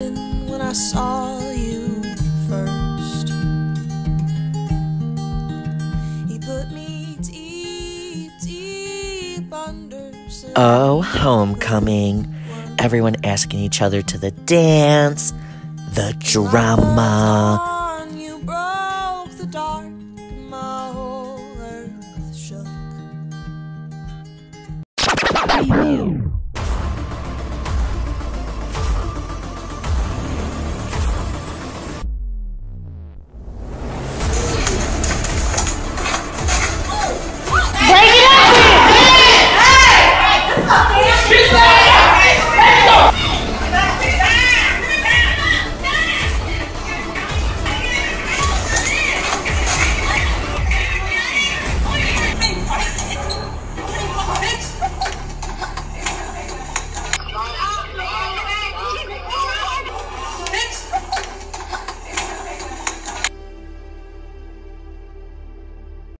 when I saw you first. He put me deep, deep under. Oh, homecoming. Everyone asking each other to the dance, the drama.